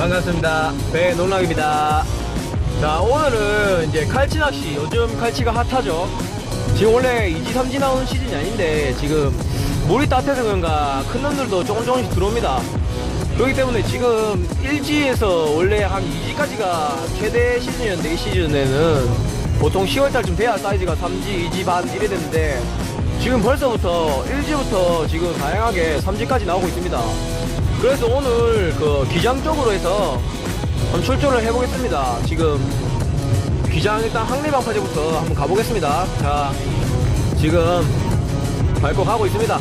반갑습니다. 배농락입니다. 자, 오늘은 이제 칼치 낚시. 요즘 칼치가 핫하죠. 지금 원래 2지, 3지 나오는 시즌이 아닌데, 지금 물이 따뜻해서 그런가 큰 놈들도 조금 조금씩 들어옵니다. 그렇기 때문에 지금 1지에서 원래 한 2지까지가 최대 시즌이었는데, 이 시즌에는 보통 10월달쯤 돼야 사이즈가 3지, 2지 반 이래 되는데, 지금 벌써부터 1지부터 지금 다양하게 3지까지 나오고 있습니다. 그래서 오늘 그 기장 쪽으로 해서 한번 출조를 해보겠습니다. 지금 기장 일단 항리방파제부터 한번 가보겠습니다. 자, 지금 밟고 가고 있습니다.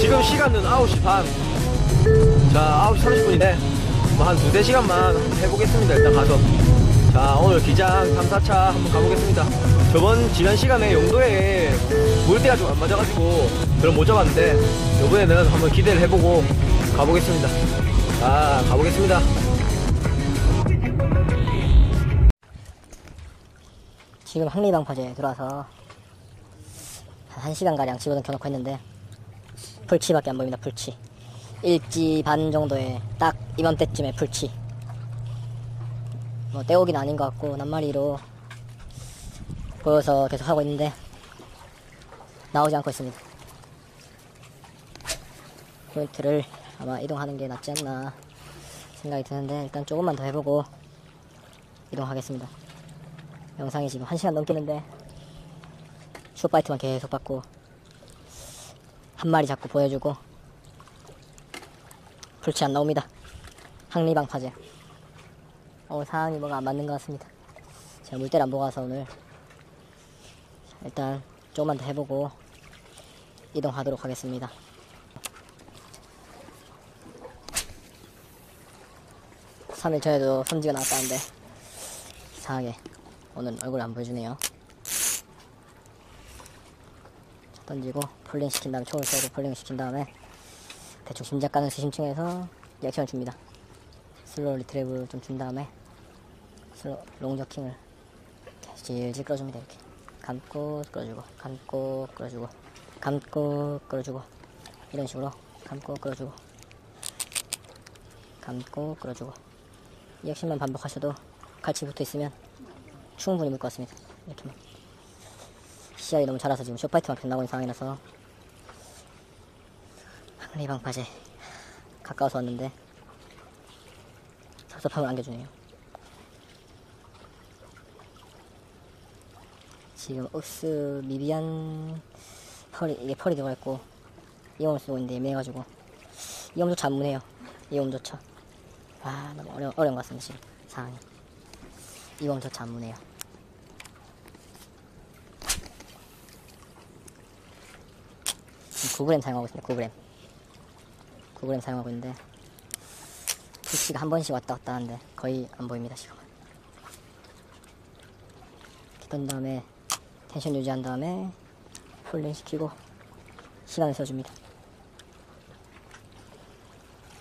지금 시간은 9시 반. 자, 9시 30분인데 뭐 한 두세 시간만 해보겠습니다. 일단 가서. 자, 오늘 기장 3, 4차 한번 가보겠습니다. 저번 지난 시간에 용도에 물때가 좀 안 맞아가지고 그럼 못 잡았는데 이번에는 한번 기대를 해보고 가보겠습니다. 자, 가보겠습니다. 지금 항리방파제에 들어와서 한 1시간가량 집어넣고 했는데 풀치밖에 안 보입니다 풀치 일지 반 정도의 딱 이맘때쯤에 풀치 뭐 떼오긴 아닌 것 같고 낱마리로 보여서 계속 하고 있는데 나오지 않고 있습니다 포인트를 아마 이동하는 게 낫지 않나 생각이 드는데 일단 조금만 더 해보고 이동하겠습니다. 영상이 지금 1시간 넘기는데 숏바이트만 계속 받고 한 마리 잡고 보여주고 불치 안 나옵니다. 항리방 파제. 어 상황이 뭐가 안 맞는 것 같습니다. 제가 물때를 안 보고 와서 오늘 일단 조금만 더 해보고 이동하도록 하겠습니다 3일 전에도 선지가 나왔다는데 이상하게 오늘 얼굴 안 보여주네요. 자, 던지고 falling 시킨 다음에 총을 쏘고 falling 시킨 다음에 대충 심작 가능성 심층해서 리액션을 줍니다. 슬로우 리트랩을 좀 준 다음에 슬로 롱 저킹을 이렇게 질질 끌어줍니다. 이렇게 감고 끌어주고 감고 끌어주고 감고 끌어주고 이런 식으로 감고 끌어주고 감고 끌어주고 이 액션만 반복하셔도 같이 붙어 있으면 충분히 물 것 같습니다. 이렇게만. 시야이 너무 잘라서 지금 쇼파이트만큼 나오는 상황이라서 항리 방파제 가까워서 왔는데 섭섭함을 안겨주네요. 지금 옥스 미비안 펄이 이게 펄이 들어가 있고 이온을 쓰고 있는데 예매해가지고 이온조차 안 무네요. 이온조차 아 너무 어려 어려운 것 같습니다 지금 상황이. 이온조차 안 무네요. 지금 9g 사용하고 있습니다. 9g. 9g 사용하고 있는데 풀치가 한 번씩 왔다 갔다 하는데 거의 안 보입니다 지금은. 이렇게 던 다음에 텐션 유지한 다음에 falling 시키고 시간을 써줍니다.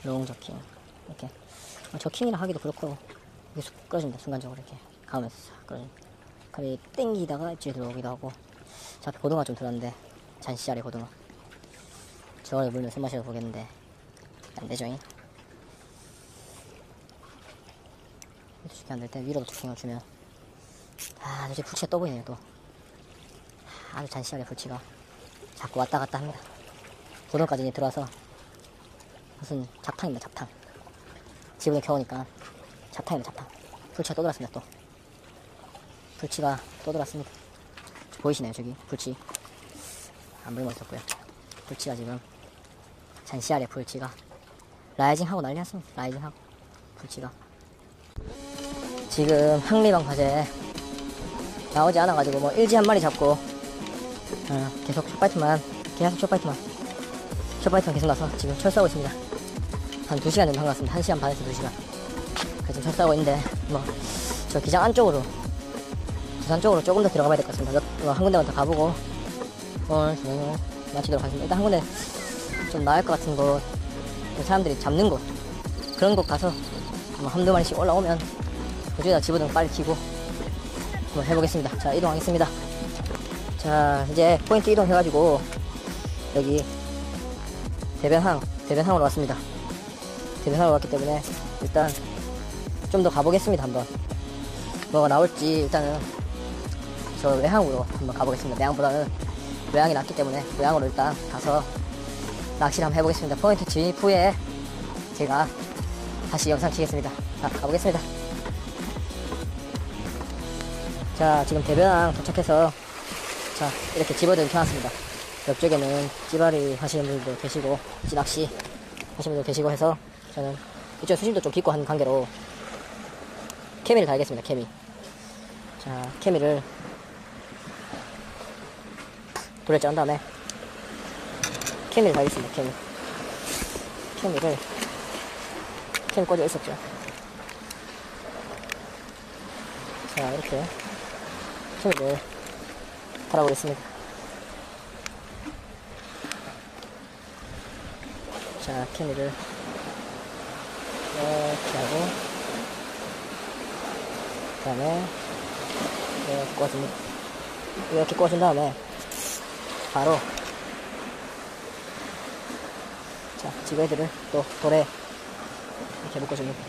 long jerking 이렇게 어, jerking이라 하기도 그렇고 이게 쑥 끌어줍니다 순간적으로 이렇게. 가면서 싹 끌어줍니다. 갑자기 땡기다가 입질에 들어오기도 하고. 저 앞에 고등어 좀 들었는데 잔시 아래 고등어. 저걸 물면 손맛이라도 보겠는데 안되죠잉? 이렇게 안될 때 위로 토킹을 주면. 아 이제 불치가 떠 보이네요 또. 아주 잔시하게 불치가 자꾸 왔다 갔다 합니다. 고등어까지 들어와서 무슨 잡탕입니다 잡탕 지붕에 겨우니까 잡탕입니다 잡탕 불치가 또 들어왔습니다 또. 불치가 또 들어왔습니다. 보이시나요 저기? 불치. 안 보이면 있었고요. 불치가 지금 잔시 아래 불치가. 라이징 하고 난리 났습니다. 라이징 하고. 불치가. 지금 항리방 과제 나오지 않아가지고 뭐 일지 한 마리 잡고 어, 계속 숏바이트만 계속 숏바이트만. 숏바이트만 계속 나서 지금 철수하고 있습니다 한 2시간 정도 한것 같습니다. 1시간 반에서 2시간. 지금 철수하고 있는데 뭐 저 기장 안쪽으로 부산 쪽으로 조금 더 들어가 봐야 될 것 같습니다. 몇- 어, 한 군데만 더 가보고 오늘 저녁을 마치도록 하겠습니다. 일단 한 군데 좀 나을 것 같은 곳그 사람들이 잡는 곳 그런 곳 가서 뭐 한두 마리씩 올라오면 그중에다 집어등 빨리 키고 한번 해보겠습니다. 자 이동하겠습니다. 자 이제 포인트 이동해가지고 여기 대변항 대변항으로 왔습니다 대변항으로 왔기 때문에 일단 좀 더 가보겠습니다 한번. 뭐가 나올지 일단은 저 외항으로 한번 가보겠습니다. 내항보다는 외항이 낫기 때문에 외항으로 일단 가서 낚시를 한번 해보겠습니다. 포인트 진입 후에 제가 다시 영상 키겠습니다. 자 가보겠습니다. 자 지금 대변항 도착해서 자 이렇게 집어들 켜놨습니다. 옆쪽에는 찌바리 하시는 분들도 계시고 찌낚시 하시는 분도 계시고 해서 저는 이쪽 수심도 좀 깊고 한 관계로 케미를 달겠습니다 케미. 자 케미를 돌에 짠 다음에. 케미를 달겠습니다 케미. 케미를. 케미 꽂아 있었죠. 자 이렇게 케미를 달아보겠습니다. 자 케미를 이렇게 하고 그 다음에 이렇게 꽂습니다 이렇게 꽂은 다음에 바로 자 지금 애들을 또 돌에 이렇게 묶어줍니다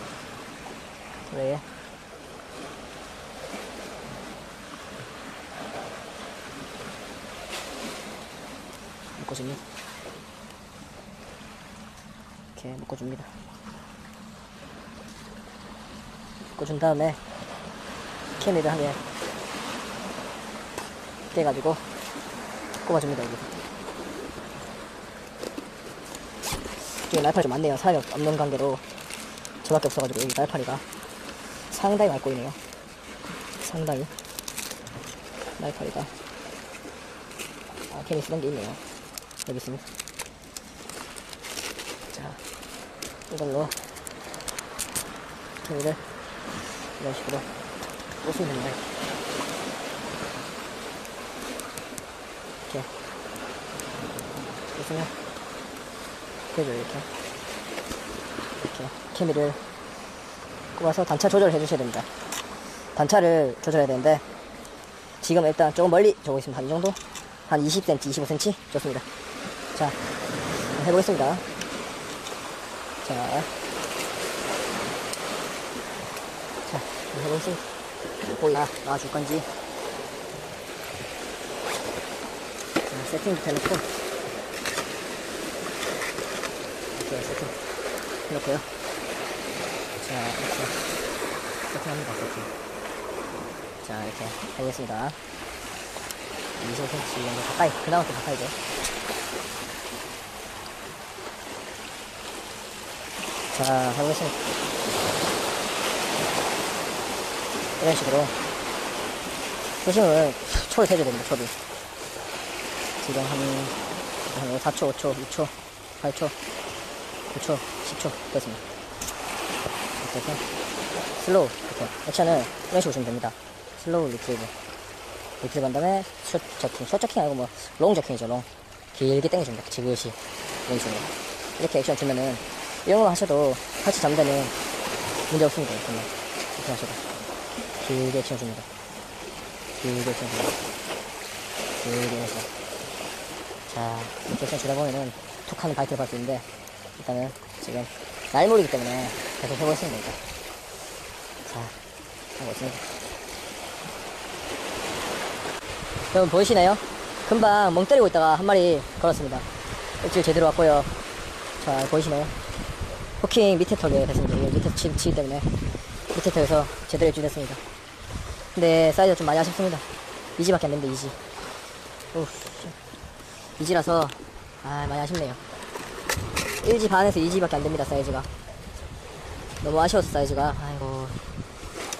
돌에. 묶어줍니다 이렇게 묶어줍니다 묶어 준 다음에 케미를 하게 떼가지고 꼽아줍니다 여기 이게 날파리 좀 많네요. 사람이 없는 관계로 저밖에 없어가지고 여기 날파리가 상당히 많이 꼬이네요. 상당히 날파리가. 아 괜히 쓰던 게 있네요. 여기 있습니다. 자 이걸로 케미를 이런 식으로 꽂으면 됩니다 이렇게. 꽂으면 되죠 이렇게. 이렇게. 케미를 꼽아서 단차 조절을 해주셔야 됩니다. 단차를 조절해야 되는데 지금 일단 조금 멀리 저고 있습니다. 한이 정도? 한 20cm 25cm 좋습니다. 자 해보겠습니다. 자 자, 한번 해보겠습니다 보이나 나와줄 건지. 자, 세팅부터 해놓고. 이렇게 세팅 해놓고요. 자 이렇게 세팅합니다 세팅 자 이렇게 하겠습니다. 25cm 정도 가까이 그나마도 가까이죠 자 해보겠습니다 이런 식으로. 수심을 초를 세줘야 됩니다 초를. 지금 한, 한 4초, 5초, 6초, 8초, 9초, 10초 됐습니다. 이렇게 slow 이렇게 액션을 이런 식으로 주면 됩니다. Slow retrieve retrieve 한 다음에 short jerking. Short jerking 아니고 뭐 long jerking이죠 long. 길게 당겨줍니다. 지그시. 이런 식으로. 이렇게 액션 주면은 이런 거 하셔도 같이 잠자는 문제 없습니다. 정말 이렇게 하셔도 길게 액션 줍니다. 길게 액션 줍니다. 길게 해서 자, 액션 주다 보면은 툭 하는 바이트를 받수 있는데, 일단은 지금 날물이기 때문에 계속 해보겠습니다, 일단. 자, 하고 있습니다. 여러분 보이시나요? 금방 멍 때리고 있다가 한 마리 걸었습니다. 일주일 제대로 왔고요. 자, 보이시나요? 호킹 밑에 턱에 됐습니다. 밑에 치, 치기 때문에 밑에 턱에서 제대로 일주일 됐습니다. 근데 사이즈가 좀 많이 아쉽습니다. 2지밖에 안 됩니다, 2지. 오, 이지라서 아 많이 아쉽네요. 1지 반에서 2지밖에 안 됩니다 사이즈가. 너무 아쉬워서 사이즈가. 아이고.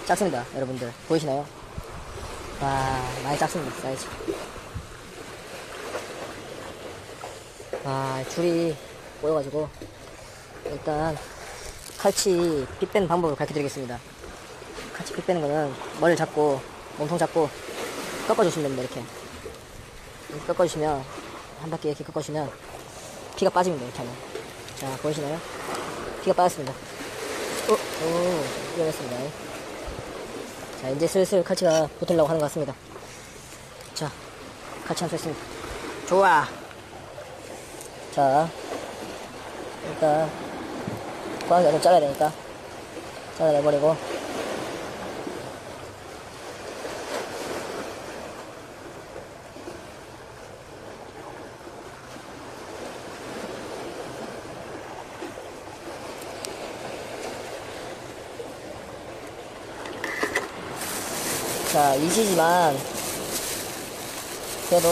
작습니다 여러분들. 보이시나요? 와 많이 작습니다 사이즈. 와 줄이 꼬여가지고 일단 칼치 빗 빼는 방법을 가르쳐 드리겠습니다 칼치 빗 빼는 거는 머리를 잡고 몸통 잡고 꺾어주시면 됩니다 이렇게. 이렇게 꺾어주시면 한 바퀴 이렇게 꺾어주시면 피가 빠집니다 이렇게 하면. 자 보이시나요? 피가 빠졌습니다. 오, 오 위험했습니다. 자 이제 슬슬 칼치가 붙으려고 하는 것 같습니다. 자 칼치 한수 했습니다. 좋아. 자 일단 고양이가 좀 잘라야 되니까 잘라내버리고 자, 이시지만 그래도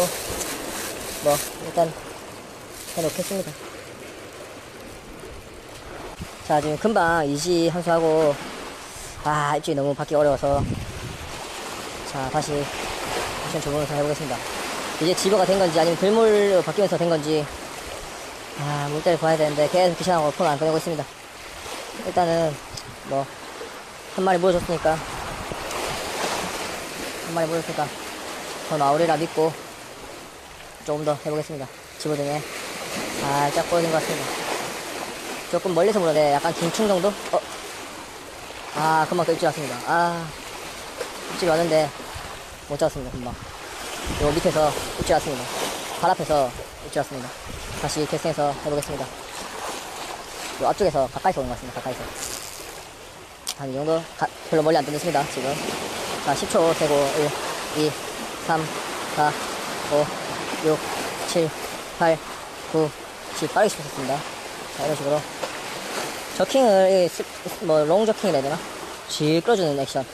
뭐 일단 해놓겠습니다. 자, 지금 금방 이시 한수하고 아 입질이 너무 받기 어려워서 자 다시 액션 조명해서 해보겠습니다. 이제 집어가 된 건지 아니면 들물로 바뀌면서 된 건지 아 물때를 봐야 되는데 계속 귀찮아고 폰을 안 꺼내고 있습니다. 일단은 뭐 한 마리 물어줬으니까 한 마리 물었으니까 더 나오리라 믿고 조금 더 해보겠습니다. 집어등에 살짝 보여진 것 같습니다. 조금 멀리서 물었네. 약간 중충 정도? 어? 아, 금방 또 입질 왔습니다. 아, 입질 왔는데 못 잡았습니다. 금방. 요 밑에서 입질 왔습니다. 발 앞에서 입질 왔습니다. 다시 결승해서 해보겠습니다. 요 앞쪽에서 가까이서 오는 것 같습니다. 가까이서. 한 이 정도 가- 별로 멀리 안 던졌습니다. 지금. 자, 10초 세고 1, 2, 3, 4, 5, 6, 7, 8, 9, 10 빠르게 씹었습니다. 자, 이런 식으로. jerking을 이 스- 뭐 long jerking이라 해야 되나? 질 끌어주는 액션.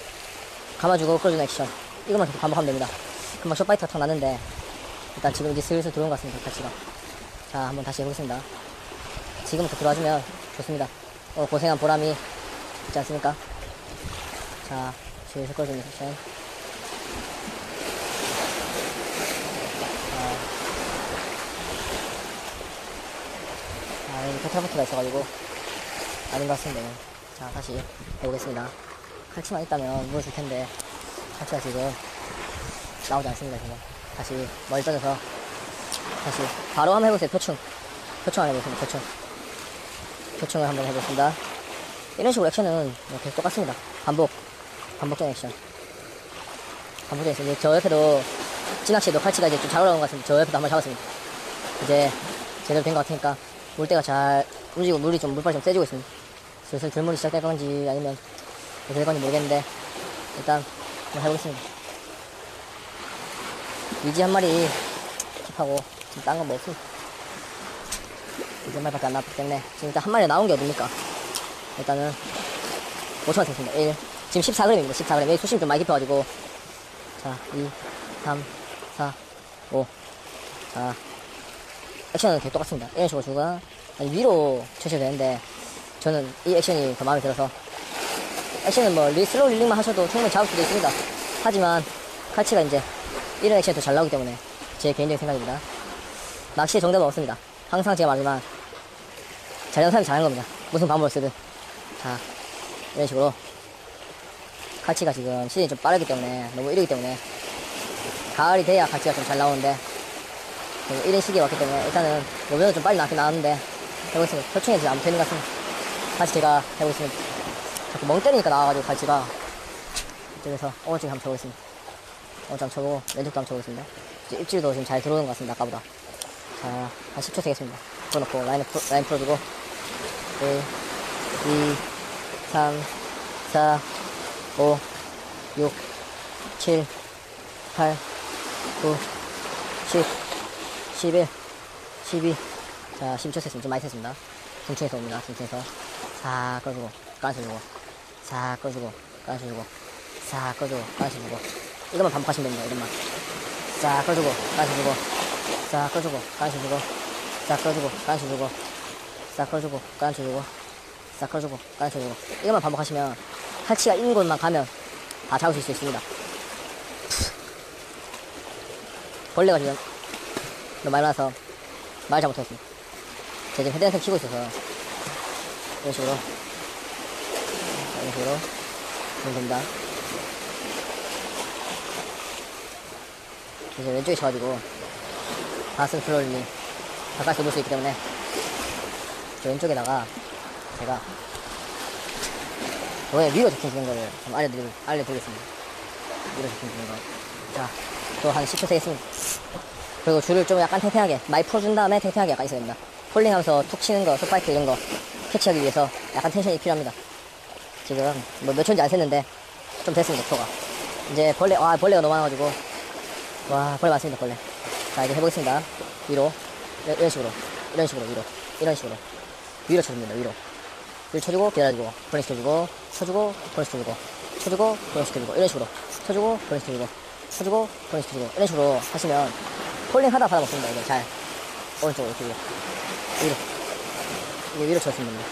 감아주고 끌어주는 액션. 이것만 계속 반복하면 됩니다. 금방 숏바이트가 탁 났는데 일단 지금 이제 슬슬 들어온 것 같습니다 가치가. 자 한번 다시 해보겠습니다. 지금부터 들어와주면 좋습니다. 오늘 고생한 보람이 있지 않습니까? 자 슬슬 끌어주는 액션 아, 여기 페트라포트가 있어가지고 아닌 것 같은데 자 다시 해보겠습니다. 칼치만 있다면 물어줄 텐데 칼치가 지금 나오지 않습니다 지금. 다시 멀리 떠져서 다시 바로 한번 해보세요 표충. 표충 한번 해보겠습니다 표충. 표충을 한번 해보겠습니다. 이런 식으로 액션은 뭐 계속 똑같습니다. 반복 반복적인 액션 반복적인 액션 이제 저 옆에도 진낚시에도 칼치가 이제 좀 잘 올라온 것 같습니다 저 옆에도 한번 잡았습니다 이제 제대로 된 것 같으니까 물때가 잘 움직이고 물이 좀 물빨이 좀 세지고 있습니다. 슬슬 들물이 시작될 건지 아니면 어떻게 될 건지 모르겠는데 일단 한번 해보겠습니다. 위지 한 마리 킵하고 지금 딴건뭐 없습니다. 위지 한 마리밖에 안 나왔기 때문에 지금 일단 한 마리 나온 게 어딥니까? 일단은 5초만 됐습니다. 1 지금 14g입니다. 14g 여기 수심이 좀 많이 깊어가지고 자 2 3 4 5 자 액션은 계속 똑같습니다. 이런 식으로 주가 위로 쳐셔도 되는데 저는 이 액션이 더 마음에 들어서 액션은 뭐 리, slow reeling만 하셔도 충분히 잡을 수도 있습니다. 하지만 칼치가 이제 이런 액션이 더 잘 나오기 때문에 제 개인적인 생각입니다. 낚시의 정답은 없습니다. 항상 제가 말하지만 잘하는 사람이 잘하는 겁니다. 무슨 방법을 쓰든 자 이런 식으로 칼치가 지금 시즌이 좀 빠르기 때문에 너무 이르기 때문에 가을이 돼야 칼치가 좀 잘 나오는데 그 이런 시기에 왔기 때문에 일단은 요번에는 좀 빨리 나긴 나왔는데 해보겠습니다. 표충이 지금 안 되는 것 같습니다. 다시 제가 해보겠습니다. 자꾸 멍 때리니까 나와가지고 갈치가 이쪽에서 오른쪽에 한번 쳐보겠습니다. 오른쪽 한번 쳐보고 왼쪽도 한번 쳐보겠습니다. 입질도 지금 잘 들어오는 것 같습니다. 아까보다. 자, 한 10초 세겠습니다. 풀어놓고 라인, 풀, 라인 풀어주고 1, 2, 3, 4, 5, 6, 7, 8, 9, 10, 11, 12. 자, 12초 셌습니다. 좀 많이 셌습니다. 중층에서 옵니다. 중층에서. 싹 꺼주고, 까셔주고, 싹 꺼주고, 까셔주고, 싹 꺼주고, 까셔주고. 이것만 반복하시면 됩니다. 이것만. 싹 꺼주고, 까셔주고, 싹 꺼주고, 까셔주고, 싹 꺼주고, 까셔주고, 싹 꺼주고, 까셔주고, 싹 꺼주고, 까셔주고. 이것만 반복하시면 탈치가 있는 곳만 가면 다 잡으실 수 있습니다. 벌레가 지금 너무 많이 나서 말 잘못했습니다. 제가 지금 헤드랜턴 키고 있어서 이런 식으로 자, 이런 식으로 하면 됩니다. 이제 왼쪽에 쳐가지고 바스 플로리니 가까이서 볼 수 있기 때문에 저 왼쪽에다가 제가 왜 위로 적혀지는 거를 좀 알려드리, 알려드리겠습니다. 위로 적혀지는 거. 자, 또 한 10초 세겠습니다. 그리고 줄을 좀 약간 탱탱하게 많이 풀어준 다음에 탱탱하게 약간 있어야 됩니다. 폴링하면서 툭 치는 거, 소파이트 이런 거 캐치하기 위해서 약간 텐션이 필요합니다. 지금 뭐 몇 초인지 안 셌는데 좀 됐습니다 초가 이제 벌레 와 벌레가 너무 많아가지고 와 벌레 많습니다 벌레 자 이제 해보겠습니다 위로 이런 식으로 이런 식으로 위로 이런 식으로 위로 쳐줍니다 위로 위로 쳐주고 기다려주고 falling시켜주고 쳐주고 falling시켜주고 쳐주고 falling시켜주고 이런 식으로. 쳐주고 falling시켜주고 쳐주고 falling시켜주고 이런 식으로 하시면 falling 하다 받아 먹습니다 이게 잘. 오른쪽으로 이렇게 위로. 이게 위로 쳤으면 됩니다.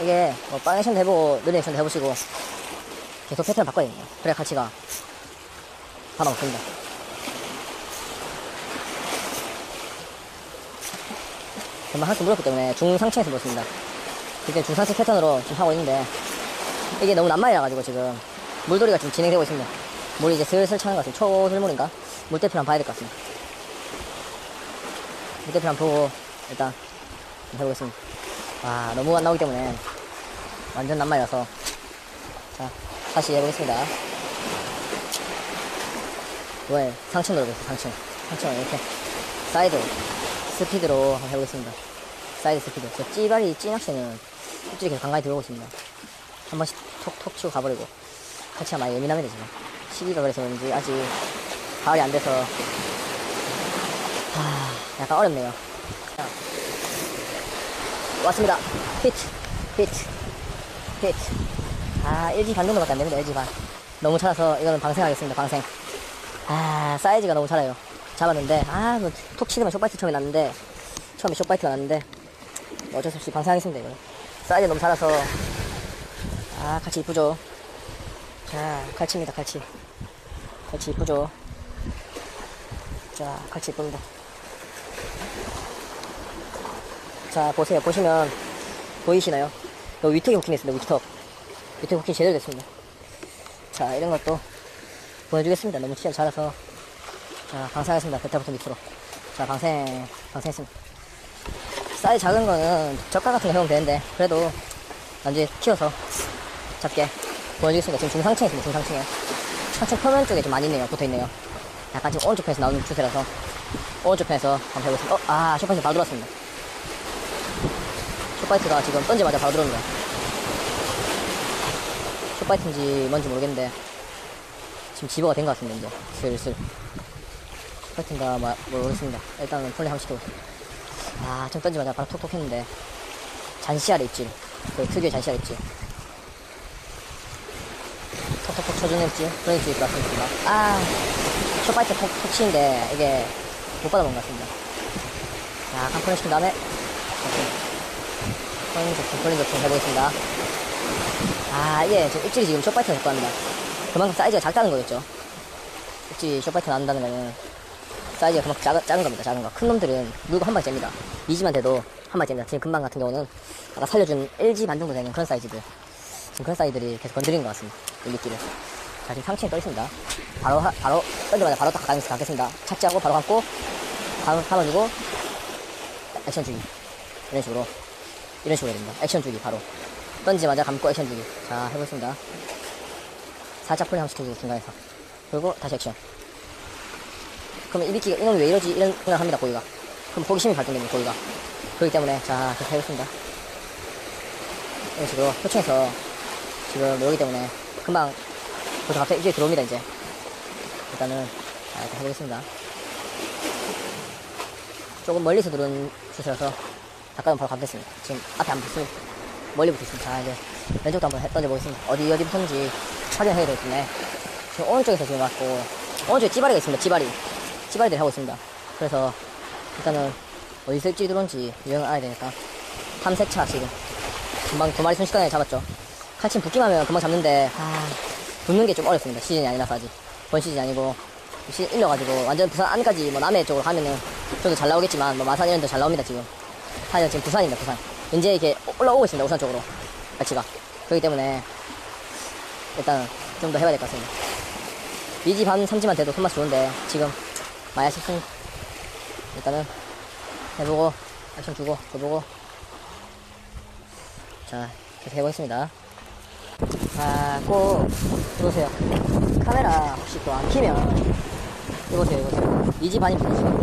이게 뭐 빠른 액션도 해보고 느린 액션도 해보시고 계속 패턴을 바꿔야 됩니다. 그래야 가치가 받아 먹습니다 금방 한수 물었기 때문에 중상층에서 물었습니다. 그때 중상층 패턴으로 지금 하고 있는데 이게 너무 난말이라 가지고 지금 물돌이가 지금 진행되고 있습니다. 물이 이제 슬슬 차는 것 같습니다. 초슬물인가? 물대표 한번 봐야 될 것 같습니다. 물때표 한번 보고 일단 해보겠습니다. 와 너무 안 나오기 때문에 완전 난말이라서. 자 다시 해보겠습니다. 이번에 상층 노려보겠습니다 상층. 상층을 이렇게 사이드 스피드로 한번 해보겠습니다. 사이드 스피드. 저 찌발이 찌낚시는 입질이 계속 간간히 들어오고 있습니다. 한 번씩 톡톡 치고 가버리고 칼치가 많이 예민합니다 지금 시기가 그래서 그런지 아직 가을이 안 돼서 하, 약간 어렵네요. 자, 왔습니다. 히트 히트 히트. 아 LG 반 정도밖에 안 됩니다 LG 반. 너무 잘아서 이거는 방생하겠습니다 방생. 아 사이즈가 너무 잘아요 잡았는데 아뭐 톡 치더만 short bite 처음에 났는데 처음에 short bite가 났는데 뭐 어쩔 수 없이 방생하겠습니다 이거 사이즈 너무 잘아서. 아 칼치 이쁘죠? 자 갈치입니다 갈치. 갈치 이쁘죠? 자 갈치 이쁩니다. 자 보세요. 보시면 보이시나요? 여기 위턱이 붙긴 했습니다 위턱. 위턱 붙긴 제대로 됐습니다. 자 이런 것도 보여주겠습니다. 너무 진짜 잘해서 자 방생하겠습니다. 베타부터 밑으로. 자 방생 방생했습니다. 사이즈 작은 거는 젓갈 같은 거 해보면 되는데 그래도 나중에 키워서 작게 보여주겠습니다. 지금 중상층에 있습니다 중상층에. 상층 표면 쪽에 좀 많이 있네요 붙어 있네요. 약간 지금 오른쪽 편에서 나오는 추세라서. 오른쪽 편에서 한번 해보겠습니다. 어? 아 short bite 바로 들어왔습니다. short bite가 지금 던지자마자 바로 들어옵니다. short bite인지 뭔지 모르겠는데 지금 집어가 된 것 같습니다 이제 슬슬 뭐, 모르겠습니다. 일단은 falling 한번 시켜보겠습니다 아, 좀 던지마자 바로 톡톡 했는데. 잔씨알의 입질 그 특유의 잔씨알의 입질 톡톡톡 쳐주는 입질 그런 입질이 들어왔습니다. 아 short bite 톡, 톡 치는데 이게 못 받아본 것 같습니다. 자 깜빡이 시킨 다음에. falling 저층 falling 해보겠습니다 아 이게 지금 입질이 지금 short bite가 될거 합니다. 그만큼 사이즈가 작다는 거겠죠. 입질이 short bite 나온다는 거는 사이즈가 그만큼 작은, 작은 겁니다, 작은 거. 큰 놈들은 물고 한 방에 잽니다. 미지만 돼도 한 방에 잽니다. 지금 금방 같은 경우는 아까 살려준 LG 반 정도 되는 그런 사이즈들. 지금 그런 사이즈들이 계속 건드리는 것 같습니다. 이 미끼를. 자, 지금 상층에 떠 있습니다. 바로, 하, 바로, 던지마자 바로 딱 가면서 가겠습니다. 착지하고 바로 감고, 감, 감아주고, 액션 주기. 이런 식으로. 이런 식으로 해야 됩니다. 액션 주기, 바로. 던지마자 감고 액션 주기. 자, 해보겠습니다. 살짝 폴리 한번 시켜주고, 중간에서. 그리고 다시 액션. 그러면 이 비키가 이놈이 왜 이러지? 이런 생각을 합니다 고기가. 그럼 호기심이 발동됩니다 고기가. 그렇기 때문에 자 계속 해보겠습니다. 이런 식으로 표층에서 지금 오기 때문에 금방 벌써 갑자기 입질이 들어옵니다 이제. 일단은 자 이렇게 해보겠습니다. 조금 멀리서 들어온 슛이라서 잠깐은 바로 감됐습니다. 지금 앞에 안 붙습니다 멀리 붙어있습니다. 자 이제 왼쪽도 한번 해- 던져보겠습니다. 어디 어디 붙었는지 확인해야 되기 때문에 지금 오른쪽에서 지금 왔고 오른쪽에 찌바리가 있습니다 찌바리 찌바리들이 하고 있습니다. 그래서 일단은 어디서 입질이 들어온지 유형을 알아야 되니까 탐색차 지금 금방 두 마리 순식간에 잡았죠. 칼침 붙기만 하면 금방 잡는데 아 붙는 게 좀 어렵습니다. 시즌이 아니라서 아직 본 시즌이 아니고 시즌 일려가지고 완전 부산 안까지 뭐 남해 쪽으로 가면은 좀더잘 나오겠지만 뭐 마산 이런 데 잘 나옵니다 지금. 하여튼 지금 부산입니다 부산. 이제 이렇게 올라오고 있습니다 우산 쪽으로 날치가. 그렇기 때문에 일단 좀 더 해봐야 될 것 같습니다. 미지 반 삼지만 돼도 손맛 좋은데 지금 마야 식순 일단은 해보고 액션 주고 줘보고. 자 계속 해보겠습니다. 아꼭 이보세요. 카메라 혹시 또 안 키면 이보세요 이보세요 이지 반입니다 지금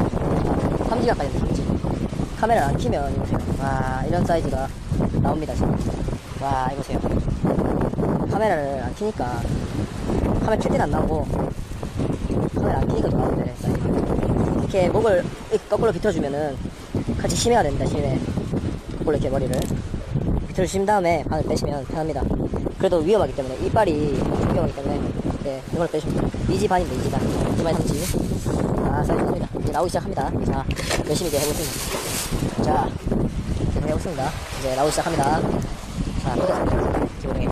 3지 가까이 됩니다 3지 카메라 안 키면 이보세요 와 이런 사이즈가 나옵니다 지금. 와, 이거 보세요. 카메라를 안 켜니까, 카메라 켤 때는 안 나오고, 카메라 안 켜니까 더 나오는데, 사 이렇게 목을 거꾸로 비틀어주면은, 같이 심해가 됩니다, 심해. 거꾸로 이렇게 머리를. 비틀어주신 다음에 방을 빼시면 편합니다. 그래도 위험하기 때문에, 이빨이 위험하기 때문에, 네, 이걸 돼요. 이지 반입니다, 이지 반. 이지 반 삼지. 자, 사이즈 납니다. 이제 나오기 시작합니다. 자, 열심히 이제 해보겠습니다. 자, 계속 해보겠습니다. 이제 나오기 시작합니다. 자, 꽂았습니다. 기본에.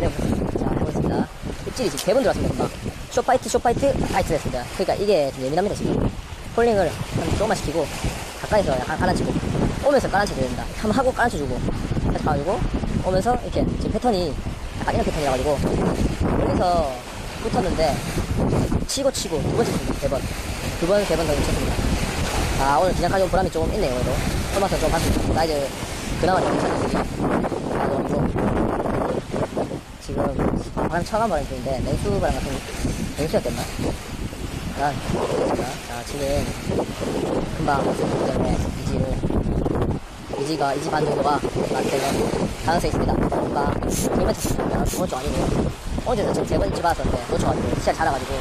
네, 자, 해보겠습니다. 입질이 지금 대번 들어왔습니다, 금방. short bite, short bite, bite 됐습니다. 그러니까 이게 좀 예민합니다, 지금. falling을 한 조금만 시키고, 가까이서 약간 깔아치고, 오면서 깔아쳐줘야 됩니다. 한번 하고 깔아쳐주고, 다시 가가지고, 오면서 이렇게, 지금 패턴이 약간 이런 패턴이라 가지고, 여기서 붙었는데, 치고 치고, 두 번째 칩니다, 세 번. 두 번, 세 번 더 쳤습니다. 자, 오늘 기장 가져온 보람이 좀 있네요, 그래도. 토마토 좀 봤습니다. 사이즈, 그나마 좀 괜찮은 쪽이. 나도 좀, 지금, 바람 차가운 바람이 부는데, 냉수 바람 같은, 냉수였겠나? 자, 자, 지금, 금방, 없어졌기 때문에, 이지를, 이지가, 이지 반 정도가, 나한테는 가능성이 있습니다. 금방, 이번 쳤습니다. 저번 주 아니고요. 어제도 지금 세번 일찍 받았었는데, 놓쳐가지고, 시야 자라가지고,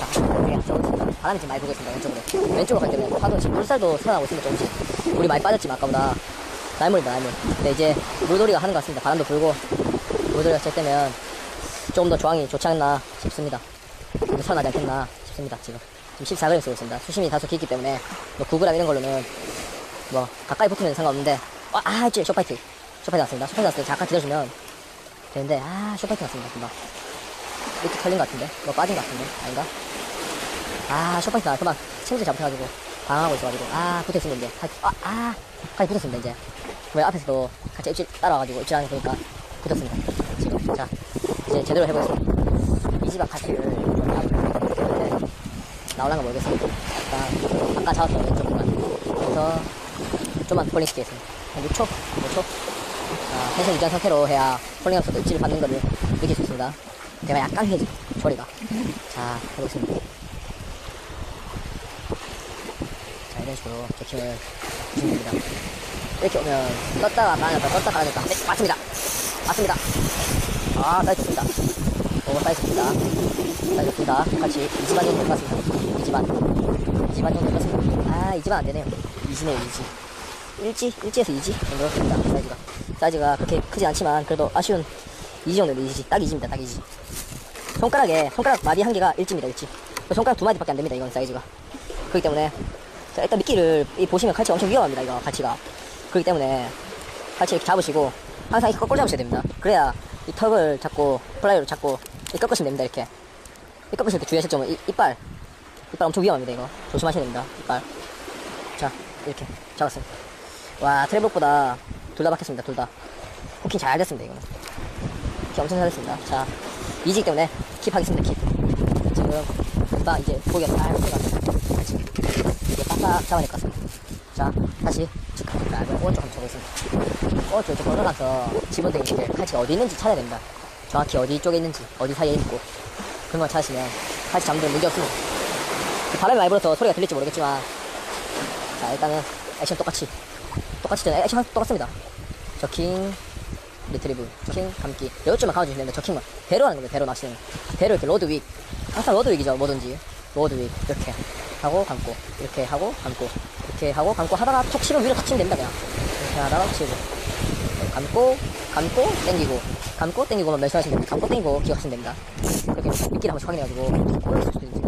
자, 그냥 적었습니다. 바람이 지금 많이 불고 있습니다, 왼쪽으로. 왼쪽으로 가기 때문에, 파도 지금 물살도 새어나고 있습니다, 조금씩. 물이 많이 빠졌지만, 아까보다. 날물이다, 날물. 근데 이제, 물놀이가 하는 것 같습니다. 바람도 불고, 물놀이가 시작되면, 조금 더 조항이 좋지 않나 싶습니다. 좀더 살아나지 않겠나 싶습니다, 지금. 지금 14g을 쓰고 있습니다. 수심이 다소 깊기 때문에, 뭐 9g 이런 걸로는, 뭐, 가까이 붙으면 상관없는데, 아, 아, 이제 short bite. short bite 왔습니다. short bite 왔을 때 잠깐 기다려주면 되는데, 아, short bite 왔습니다, 금방. 이렇게 털린 것 같은데? 뭐 빠진 것 같은데? 아닌가? 아, short bite 나 그만 친구들 잘못해가지고 방황하고 있어가지고 아 붙어있으면 이제 아, 아 칼치 붙었습니다 이제 왜 앞에서도 칼치 입질 따라와가지고 입질하는 거 보니까 붙었습니다 지금 자 이제 제대로 해보겠습니다 나오는데 나오려는 거 모르겠습니다 아까, 아까 잡았던 왼쪽 구간 그래서 좀만 falling 시키겠습니다 한 6초 5초 자, 텐션 유지한 상태로 해야 falling 앞서도 입질을 받는 거를 느낄 수 있습니다 대가 약간 해지 소리가 자 해보겠습니다 자, 이런 식으로 jerking을 주시면 됩니다. 이렇게 오면 떴다가 가니까 떴다가 가니까 네, 맞습니다. 맞습니다. 아, 사이즈 좋습니다. 오, 사이즈 좋습니다. 사이즈 좋습니다. 칼치 2지 반 정도 떴습니다. 2지 반. 2지 반 정도 떴습니다. 아, 2지 반 안 되네요. 2지네요, 2지. 1지? 1지에서 2지 정도 됩니다, 사이즈가. 사이즈가 그렇게 크지 않지만 그래도 아쉬운 2지 정도 되는 2지. 딱 2지입니다, 딱 2지. 손가락에, 손가락 마디 한 개가 1지입니다, 1지. 손가락 두 마디밖에 안 됩니다, 이건 사이즈가. 그렇기 때문에 자, 일단 미끼를 이 보시면 칼치 엄청 위험합니다 이거 칼치가 그렇기 때문에 칼치 이렇게 잡으시고 항상 이렇게 거꾸로 잡으셔야 됩니다 그래야 이 턱을 잡고 플라이어로 잡고 이 꺾으시면 됩니다 이렇게. 이 꺾으실 때 주의하실 점은 이, 이빨 이빨 엄청 위험합니다 이거. 조심하셔야 됩니다 이빨 자 이렇게 잡았습니다. 와 treble보다 둘 다 박혔습니다 둘다. hooking 잘 됐습니다 이거는. 키 엄청 잘 됐습니다. 자 이직 때문에 킵 하겠습니다 킵. 지금 금방 이제 고기가 잘 풀어가지고 같이 이게 빡빡 잡아낼 것 같습니다. 자, 다시 얇은 오른쪽 한번 쳐보겠습니다. 오른쪽 이렇게 걸어가서 집어등이 이제 칼치가 어디 있는지 찾아야 됩니다. 정확히 어디 쪽에 있는지, 어디 사이에 있고 그런 걸 찾으시면 잡는 데 문제 없습니다. 바람이 많이 불어서 소리가 들릴지 모르겠지만 자, 일단은 액션 똑같이 똑같이 전에 액션 똑같습니다. jerking, retrieve, jerking, 감기 여기쯤만 감아주시면 됩니다. jerking만 배로 하는 겁니다. 배로 낚시는 배로 이렇게 rod work 항상 rod work이죠. 뭐든지 rod work 이렇게 하고 감고 이렇게 하고 감고 이렇게 하고 감고 하다가 톡 치면 위로 탁 치면 됩니다. 그냥 이렇게 하다가 치고 감고 감고 당기고 감고 당기고만 말씀하시면 됩니다. 감고 당기고 기억하시면 됩니다. 이렇게 미끼를 한번 확인해가지고 꼬를 수도 있는지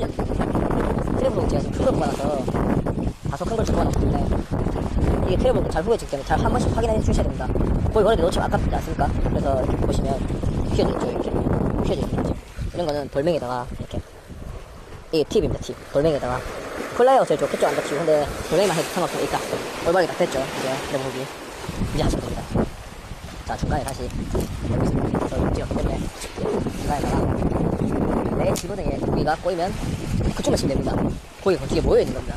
됩니다. treble로 제가 지금 큰걸 뽑아놔서 다소 큰걸 뽑아놨기 때문에 이게 트래블 잘 후회했기 때문에 잘한 번씩 확인해 주셔야 됩니다. 거기 원래 놓치면 아깝지 않습니까? 그래서 이렇게 보시면 휘어져 있죠, 이렇게. 휘어져 있죠. 이런 거는 돌멩이에다가 이렇게. 이게 팁입니다, 팁. 돌멩이에다가. 콜라이가 제일 좋겠죠, 안 다치고. 근데 돌멩이만 해도 상관없으면 일단 올바르게 다 됐죠, 이제. 트래블이. 이제 하시면 됩니다. 자, 중간에 다시 해보겠습니다. 그래서 찍었기 때문에 중간에다가 내 집어등에 고기가 꼬이면 그쪽만 치면 됩니다. 고기가 그쪽에 모여 있는 겁니다.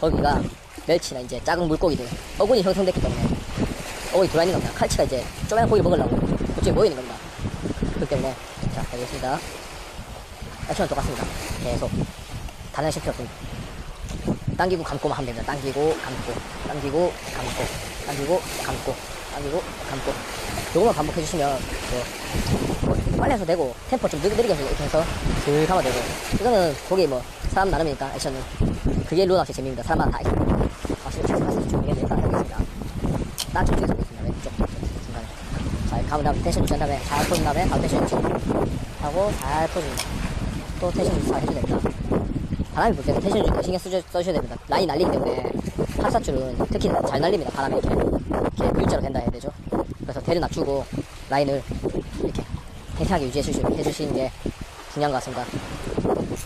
거기가 멸치나 이제 작은 물고기들 어군이 형성됐기 때문에 어군이 들어와 있는 겁니다. 칼치가 이제 조그만 고기 먹으려고 그쪽에 모여 있는 겁니다. 그렇기 때문에 자 알겠습니다. 액션은 똑같습니다. 계속 단련실 필요. 당기고 감고만 하면 됩니다. 당기고 감고 당기고 감고 당기고 감고 당기고 감고. 요거만 반복해 주시면 뭐 빨리 해서 되고 템포 좀 느리게 해서 이렇게 해서 슬 감아 되고. 이거는 거기 뭐 사람 나름이니까 액션은 그게 루어낚시 재미입니다 사람마다 다 확실히 체스하시는 좀 이해는 일단 하겠습니다. 딱좀 찍어보겠습니다. 왼쪽 중간에. 자 감은 다음에 텐션 유지한 다음에 잘 풀은 다음에 다음 텐션 유지. 하고 잘 풀어줍니다 또 텐션 유지 잘 해줘야 됩니다. 바람이 불 때는 텐션 유지 신경 쓰셔, 써주셔야 됩니다. 라인이 날리기 때문에 합사줄은 특히 잘 날립니다. 바람에 이렇게 이렇게 V자로 된다 해야 되죠 그래서 대를 낮추고 라인을 이렇게 팽팽하게 유지해 주시, 해주시는 게 중요한 것 같습니다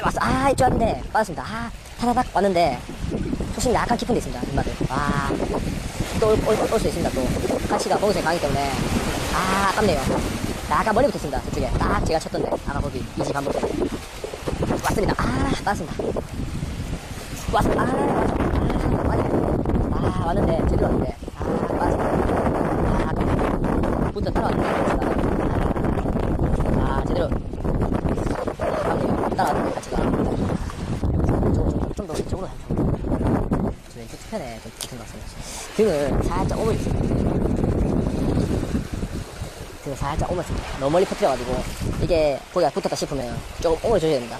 왔어 아 이쪽 왔는데 빠졌습니다 아 타다닥 왔는데 초심이 약간 깊은 데 있습니다 입맛을 와또올수 있습니다 또 가치가 보호색 강하기 때문에 아 아깝네요 약간 멀리 붙었습니다 저쪽에 딱 제가 쳤던데 아까 거기 이지 반복 때 왔습니다 아 빠졌습니다 왔습니다 아 아, 아 왔는데 제대로 왔는데 아 빠졌습니다 아 붙어 따라왔는데 아 제대로 아깝네요 따라왔는데 가치가 좀더 왼쪽으로 가죠 왼쪽 편에 좀 붙은 것 같습니다 등을 살짝 오므렸습니다 등을 살짝 오므렸습니다 너무 멀리 퍼뜨려가지고 이게 거기가 붙었다 싶으면 조금 오므려줘야 됩니다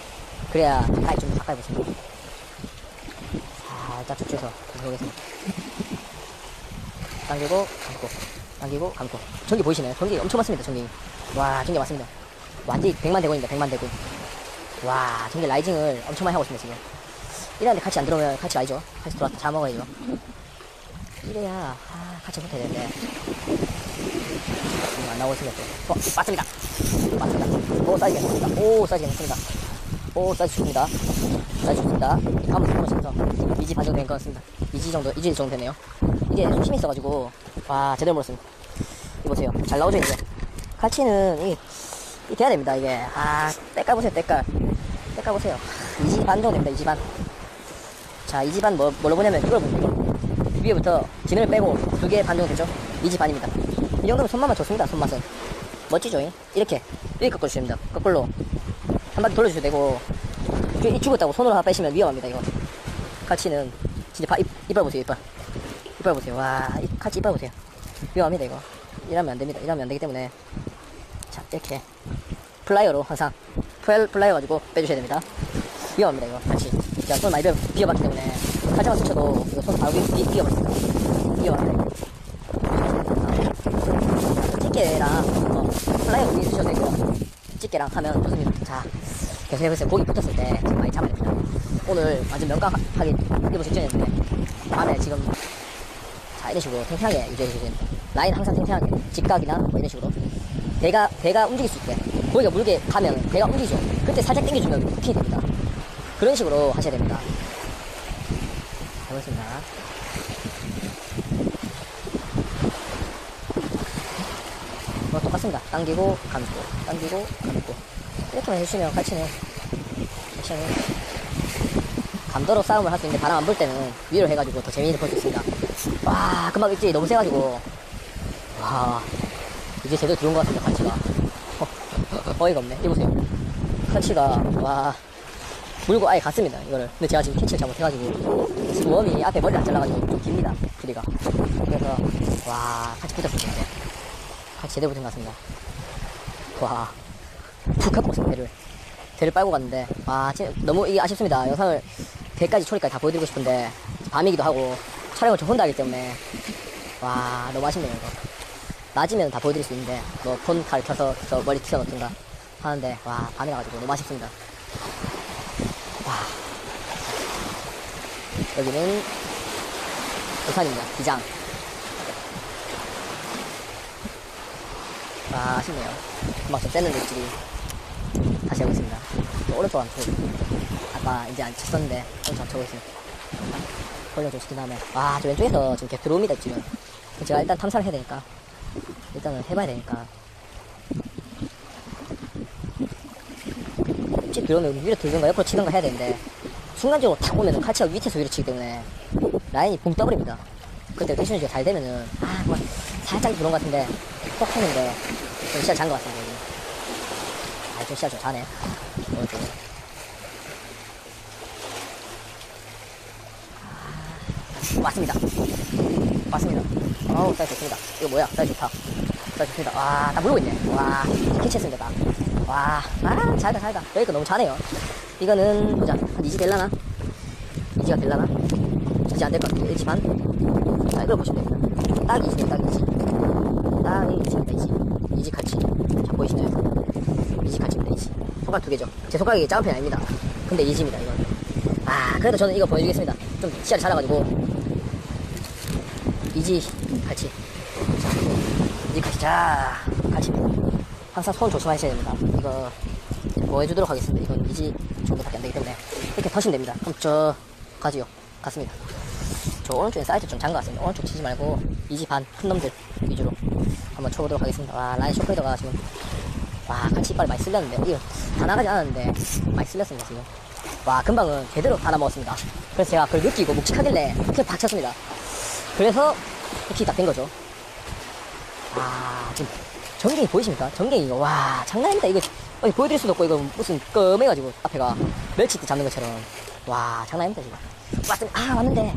그래야 가까이 좀 가까이 보십니다 살짝 축주해서 해보겠습니다 당기고 감고 당기고 감고. 전기 보이시나요? 전기 엄청 많습니다 전기. 와 전기 많습니다. 완전히 100만 대군입니다 100만 대군. 와 전기 라이징을 엄청 많이 하고 있습니다 지금. 이랬는데 같이 안 들어오면 같이 아니죠. 같이 들어왔다 잘 먹어야죠. 이래야 아, 같이 붙어야 되는데. 지금 안 나오고 있습니다 또. 어, 맞습니다. 맞습니다. 오 사이즈 괜찮습니다. 오 사이즈 괜찮습니다. 오 사이즈 좋습니다. 사이즈 좋습니다. 한번 해보시면서. 이지 반 정도 된 것 같습니다. 이지 정도 이지 정도 되네요. 이게 좀 힘이 있어가지고 와 제대로 물었습니다 이 보세요 잘 나오죠 이제 칼치는 이, 이 돼야 됩니다 이게 아 때깔 보세요 때깔 때깔 보세요 이지 반 정도 됩니다 이지 반 자, 이지 반 뭐, 뭘로 보냐면 이걸 봅니다. 위에부터 지능을 빼고 두 개 반 정도 되죠? 이지 반입니다. 이 정도면 손맛만 좋습니다, 손맛은. 멋지죠? 잉? 이렇게. 이렇게 꺾어주셔야 됩니다. 거꾸로. 한 바퀴 돌려주셔야 되고, 이- 이 죽었다고 손으로 하나 빼시면 위험합니다, 이거. 칼치는, 진짜 바, 입, 이빨 보세요, 이빨. 이빨 보세요. 와, 이 칼치 이빨 보세요. 위험합니다, 이거. 이러면 안 됩니다. 이러면 안 되기 때문에. 자, 이렇게. 플라이어로 항상. 플, 플라이어 가지고 빼주셔야 됩니다. 위험합니다, 이거. 갈치. 제가 손 많이 비워, 비워봤기 때문에. 살짝만 스쳐도 이거 손 바로 비, 비, 비워버립니다. 위험합니다, 이거. 집게랑, 어, 플라이어 위에 쓰셔도 되고, 집게랑 하면 좋습니다. 자, 계속 해보세요. 고기 붙었을 때 많이 잡아야 됩니다. 오늘 완전 명강하게 일부 직전이었는데, 밤에 지금, 자, 이런 식으로 탱탱하게 유지해주셔야 됩니다. 라인 항상 탱탱하게. 직각이나 뭐 이런 식으로. 배가, 배가 움직일 수 있게. 고기가 물게 가면 배가 움직이죠. 그때 살짝 당겨주면 부킹이 됩니다. 그런 식으로 하셔야 됩니다. 해보겠습니다. 뭐 똑같습니다. 당기고, 감고, 당기고, 감고. 이렇게만 해주시면 같이는, 액션이, 감도로 싸움을 할 수 있는데 바람 안 불 때는 위로 해가지고 더 재미있게 볼 수 있습니다. 와, 금방 입질이 너무 세가지고, 와, 이제 제대로 들어온 것 같습니다, 같이가. 어 이가 없네. 이보세요. 같이가, 와, 물고 아예 갔습니다 이거를 근데 제가 지금 캐치를 잘 못해가지고 지금 웜이 앞에 머리를 안 잘라가지고 좀 깁니다 길이가 그래서 와 같이 붙었습니다 이제. 같이 제대로 붙은 것 같습니다 와푹 갖고 왔습니다 배를 배를 빨고 갔는데 와 너무 이게 아쉽습니다 영상을 배까지 초리까지 다 보여드리고 싶은데 밤이기도 하고 촬영을 저 혼자 하기 때문에 와 너무 아쉽네요 이거 낮이면 다 보여드릴 수 있는데 뭐폰 가르쳐서 저 머리 튀어놓든가 하는데 와 밤에 가가지고 너무 아쉽습니다 와. 여기는 부산입니다. 기장. 아, 아쉽네요. 금방 좀 쎘는데 입질이. 다시 해보겠습니다. 또 오른쪽 한번 쳐보아까 이제 안 쳤었는데, 오른쪽 한번 쳐보겠습니다. 걸려 좀 시킨 다음에. 와, 저 왼쪽에서 지금 계속 들어옵니다, 입질은. 제가 일단 탐사를 해야 되니까. 일단은 해봐야 되니까. 입질 들어오면 위로 들든가 옆으로 치든가 해야 되는데 순간적으로 탁 오면은 칼치가 밑에서 위로 치기 때문에 라인이 붕 떠버립니다. 그때 텐션이 잘 되면은 아, 뭐 살짝 들어온 것 같은데 톡 했는데 좀 씨알 잔것 같습니다. 여기. 아, 좀 씨알 좀 자네. 오른쪽에. 아, 맞습니다. 맞습니다. 어우, 사이즈 좋습니다. 이거 뭐야? 사이즈 좋다. 사이즈 좋습니다. 와, 다 물고 있네. 와, 캐치했습니다. 다. 와, 아, 잘다, 잘다. 여기가 너무 잘해요. 이거는, 보자. 한 2지 될라나? 2지가 될라나? 2지 안 될 것 같은데. 1지 반? 자, 이걸 보시면 됩니다. 딱 2지네, 딱 2지. 딱 2지입니다, 2지. 2지 갈치. 자, 보이시나요? 2지 갈치입니다, 2지. 손가락 두 개죠. 제 손가락이 작은 편이 아닙니다. 근데 2지입니다, 이건. 아, 그래도 저는 이거 보여주겠습니다. 좀 씨알이 잘아가지고. 이지 갈치. 자, 이지 갈치. 자 갈치. 항상 손 조심하셔야 됩니다. 이거 뭐 해주도록 하겠습니다. 이건 이지 정도밖에 안 되기 때문에. 이렇게 터시면 됩니다. 그럼 저 가지요. 갔습니다. 저 오른쪽에 사이즈 좀 작은 것 같습니다. 오른쪽 치지 말고 이지 반 큰 놈들 위주로 한번 쳐보도록 하겠습니다. 와 라인 쇼크레이더가 지금 와 같이 이빨 많이 쓸렸는데. 이거 다 나가지 않았는데 많이 쓸렸습니다 지금. 와 금방은 제대로 하나 먹었습니다. 그래서 제가 그걸 느끼고 묵직하길래 그냥 닥쳤습니다 그래서 혹시 딱된 거죠. 아, 지금 전갱이 보이십니까? 전갱이 이거 와 장난 아닙니다. 이거 어디 보여드릴 수도 없고 이거 무슨 껌해가지고 앞에가 멸치띠 잡는 것처럼 와 장난 아닙니다 지금. 왔습니다. 아 왔는데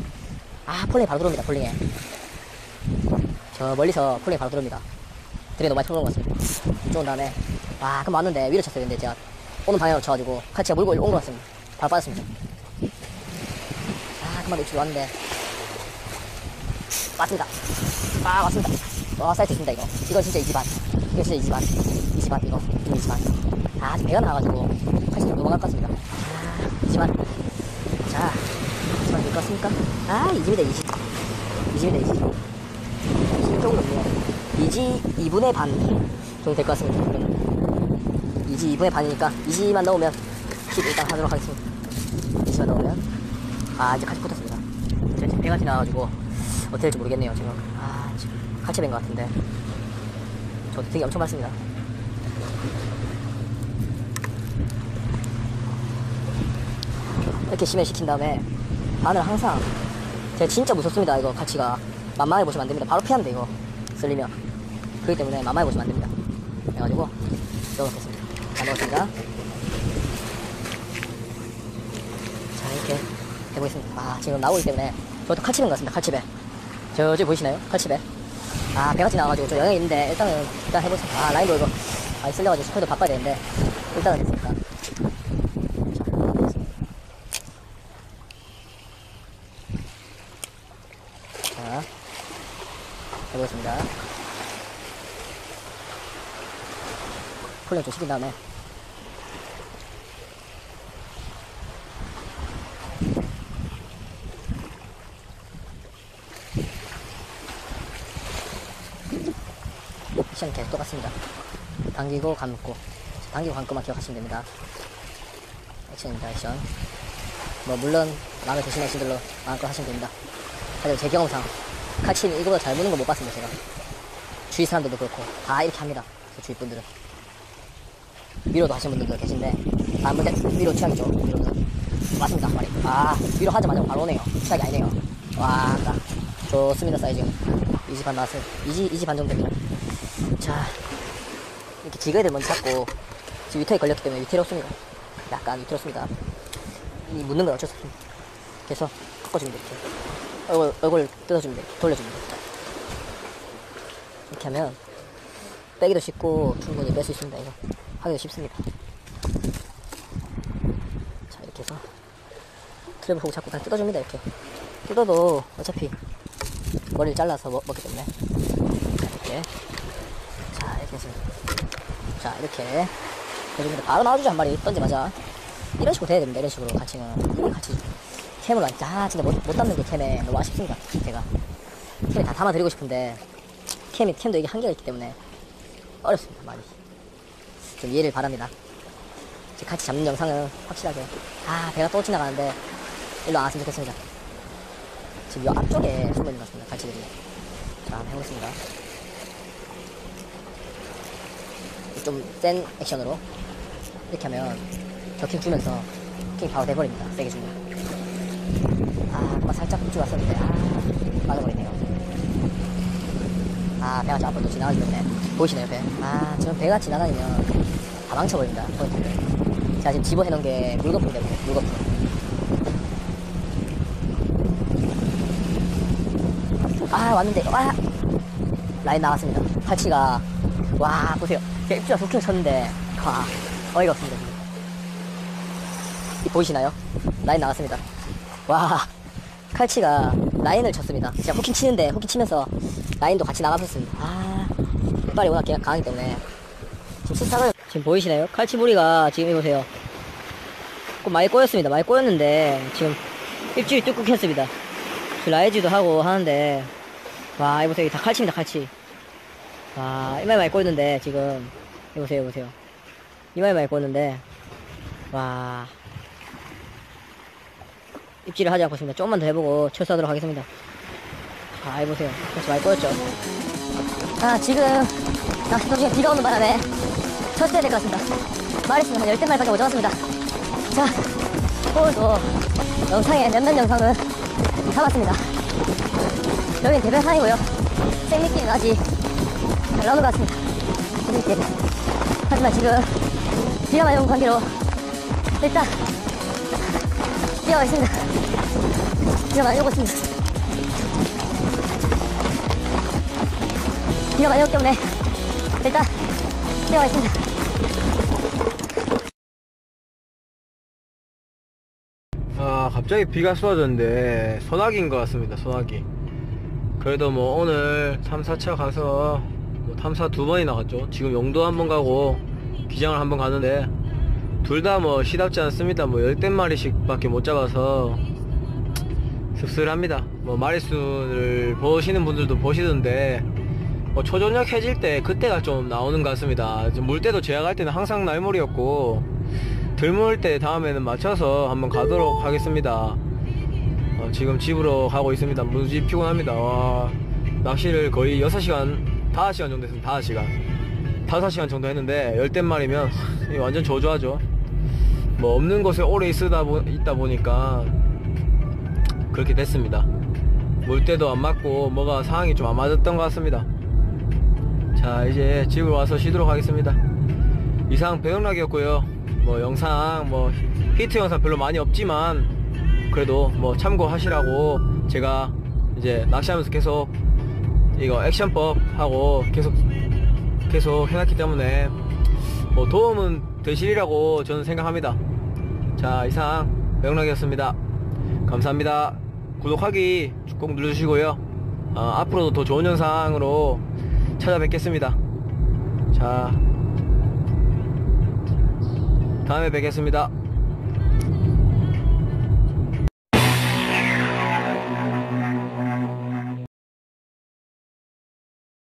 아 falling 바로 들어옵니다. falling에 저 멀리서 falling 바로 들어옵니다. 드레 너무 많이 쳐놓은 것 같습니다. 온 다음에 와 그럼 왔는데 위로 쳤어야 되는데 제가 오는 방향으로 쳐가지고 같이 물고 온 것 같습니다. 바로 빠졌습니다. 아 그만 놓치고 왔는데 왔습니다. 아, 왔습니다. 와, 사이트 있습니다, 이거. 이거 진짜 이지반. 이거 진짜 이지반. 이지반, 이거. 이지반. 아, 배가 나와가지고, 사실 좀 넘어갈 것 같습니다. 아, 이지반. 자, 이지반 될것 같습니까? 아, 이집이다, 이집. 이집이다, 이집. 이집. 이지 2분의 반 정도 될 것 같습니다. 이지 2분의 반이니까, 이지만 넣으면, 10 일단 하도록 하겠습니다. 이지만 넣으면. 아, 이제 같이 붙었습니다. 제가 지금 배가 지나가지고, 어떻게 될지 모르겠네요 지금. 아 지금 칼치 뵌것 같은데. 저도 되게 엄청 많습니다. 이렇게 심해시킨 다음에 바늘 항상 제가 진짜 무섭습니다 이거 가치가. 만만해 보시면 안됩니다. 바로 피한대 이거. 쓸리면. 그렇기 때문에 만만해 보시면 안됩니다. 그래가지고 넣어놓겠습니다. 잘 넣었습니다. 자 이렇게 해보겠습니다. 아 지금 나오기 때문에 저도 칼치배인 것 같습니다 칼치배 저기 보이시나요? 칼치배. 아, 배같이 나와가지고 저 영향이 있는데, 일단은, 일단 해보겠습니다. 아, 라인도 이거, 많이 쓸려가지고 스피드 바꿔야 되는데, 일단은 해보겠습니다. 자, 해보겠습니다. 폴링 좀 시킨 다음에, 액션 계속 똑같습니다. 당기고 감고 당기고 감고만 기억하시면 됩니다. 액션입니다. 액션. 뭐 물론 마음에 드시는 액션들로 마음껏 하시면 됩니다. 하지만 제 경험상 카치는 이거보다 잘 무는 거 못 봤습니다. 제가 주위 사람들도 그렇고 다 이렇게 합니다. 그 주위 분들은 위로도 하시는 분들도 계신데 아 근데 위로 취향이죠. 위로는 맞습니다. 한 마리. 아 위로 하자마자 바로 오네요. 취향이 아니네요. 와 딱. 좋습니다 사이즈. 이지 반 나왔어요. 이지 이지 반 정도 됩니다. 자, 이렇게 jig head를 먼저 잡고, 지금 위태에 걸렸기 때문에 위태롭습니다. 약간 위태롭습니다. 이 묻는 건 어쩔 수 없습니다. 그래서 돼, 이렇게. 얼굴, 얼굴 돌려주면 돼. 이렇게 하면, 빼기도 쉽고, 충분히 뺄 수 있습니다, 이거. 하기도 쉽습니다. 자, 이렇게 해서, 트랩을 보고 자꾸 그냥 뜯어줍니다, 이렇게. 뜯어도, 어차피, 머리를 잘라서 먹, 먹기 때문에. 자, 이렇게. 자, 이렇게 했습니다. 자, 이렇게 해줍니다. 바로 나와주죠, 한 마리. 던지마자. 이런 식으로 돼야 됩니다, 이런 식으로 같이는. 같이. 캠을, 안- 아, 진짜 못, 못 담는 게 캠에 너무 아쉽습니다, 제가. 캠에 다 담아드리고 싶은데, 캠이, 캠도 이게 한계가 있기 때문에, 어렵습니다, 많이. 좀 이해를 바랍니다. 지금 같이 잡는 영상은 확실하게, 아, 배가 또 지나가는데, 일로 안 왔으면 좋겠습니다. 지금 이 앞쪽에 숨어 있는 것 같습니다, 갈치들이. 자, 한번 해보겠습니다. 좀 센 액션으로 이렇게 하면 저킹 주면서 킹 바로 돼버립니다. 세게 주면. 아 한번 살짝 쭉 왔었는데 아 맞아버리네요. 아 배가 저 앞으로 또 지나가기 때문에. 보이시나요 배? 아 지금 배가 지나다니면 다 망쳐버립니다 포인트를 제가 지금 집어해놓은 게 물거품 때문에 물거품. 아 왔는데 와! 라인 나갔습니다. 팔치가, 와, 보세요. 제가 입주가 좋게 쳤는데, 와, 어이가 없습니다, 지금. 이 보이시나요? 라인 나갔습니다. 와, 칼치가 라인을 쳤습니다. 제가 호킹 치는데, 호킹 치면서 라인도 같이 나가셨습니다. 아, 빨리 워낙 강하기 때문에. 지금 실상을, 지금 보이시나요? 칼치 무리가 지금 이보세요. 좀 많이 꼬였습니다. 많이 꼬였는데, 지금 입질이 뚝뚝 했습니다. 라이즈도 하고 하는데, 와, 이보세요. 다 칼치입니다, 칼치. 와, 이마에 많이 꼬였는데, 지금. 이보세요, 이보세요. 이마에 많이 꼬였는데, 와. 입질을 하지 않고 있습니다. 조금만 더 해보고 철수하도록 하겠습니다. 아, 이보세요. 그렇지, 많이 꼬였죠. 아, 지금, 아, 도중에 비가 오는 바람에 철수해야 될 것 같습니다. 말했으면 한 10대 말밖에 못 잡았습니다. 자, 오늘도 영상에 몇몇 영상은 잡았습니다. 여긴 대변산이고요. 생리길은 아직 잘 나오는 것 같습니다. 하지만 지금 비가 많이 온 관계로 일단 뛰어가 있습니다. 비가 많이 오고 있습니다. 비가 많이 오기 때문에 일단 뛰어가 있습니다. 아 갑자기 비가 쏟아졌는데 소나기인 것 같습니다 소나기 그래도 뭐 오늘 탐사차 가서 뭐 탐사 두 번이 나 갔죠 지금 용도 한 번 가고 기장을 한 번 가는데 둘 다 뭐 시답지 않습니다 뭐 열댓 마리씩 밖에 못 잡아서 씁쓸합니다 뭐 마리수를 보시는 분들도 보시던데 뭐 초저녁 해질 때 그때가 좀 나오는 것 같습니다 물때도 제약할 때는 항상 날물이었고 들물 때 다음에는 맞춰서 한번 가도록 하겠습니다. 어, 지금 집으로 가고 있습니다. 무지 피곤합니다. 와, 낚시를 거의 6시간, 5시간 정도 했습니다. 5시간. 5시간 정도 했는데, 열댓 마리면 이거 완전 저조하죠. 뭐 없는 곳에 오래 있다, 보, 있다 보니까 그렇게 됐습니다. 물때도 안 맞고 뭐가 상황이 좀 안 맞았던 것 같습니다. 자, 이제 집으로 와서 쉬도록 하겠습니다. 이상 배영락이었고요. 뭐 영상 뭐 히트 영상 별로 많이 없지만 그래도 뭐 참고하시라고 제가 이제 낚시하면서 계속 이거 액션법 하고 계속 계속 해놨기 때문에 뭐 도움은 되시리라고 저는 생각합니다. 자 이상 배영락이었습니다. 감사합니다. 구독하기 꼭 눌러주시고요. 어, 앞으로도 더 좋은 영상으로 찾아뵙겠습니다. 자 다음에 뵙겠습니다.